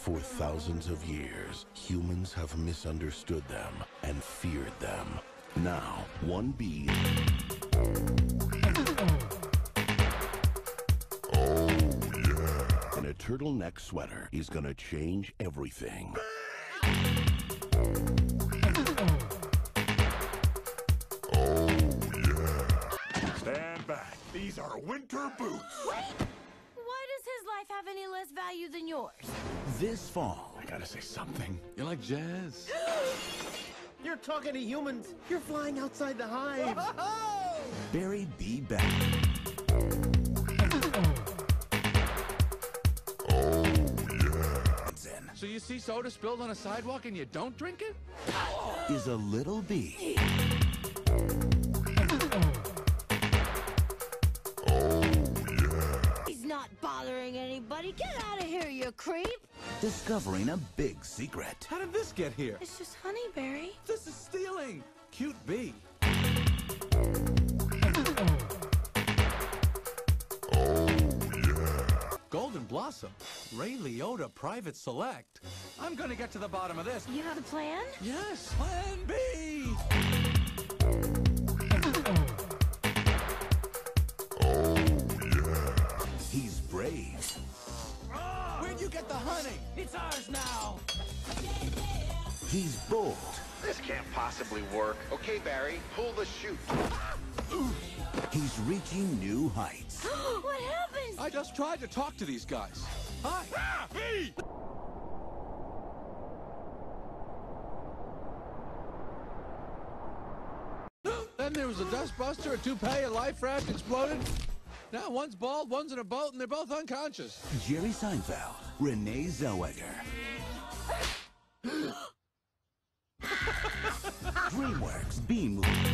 For thousands of years, humans have misunderstood them and feared them. Now, one bee. Oh, yeah. In a turtleneck sweater is gonna change everything. Stand back. These are winter boots. Life have any less value than yours? This fall, I gotta say something. You like jazz? You're talking to humans. You're flying outside the hive. Barry B. Beck. Oh, so you see soda spilled on a sidewalk and you don't drink it? is a little bee. Bothering anybody. Get out of here, you creep. Discovering a big secret. How did this get here? It's just honey, Barry. This is stealing. Cute bee. Oh, yeah. Golden Blossom, Ray Liotta Private Select. I'm gonna get to the bottom of this. You have a plan? Yes, Plan Where'd you get the honey? It's ours now. He's bold. This can't possibly work. Okay, Barry, pull the chute. He's reaching new heights. what happened? I just tried to talk to these guys. Hi. Ah, bee! Then there was a dustbuster, a toupee, a life raft exploded. Now one's bald, one's in a boat, and they're both unconscious. Jerry Seinfeld, Renee Zellweger. DreamWorks Bee Movie.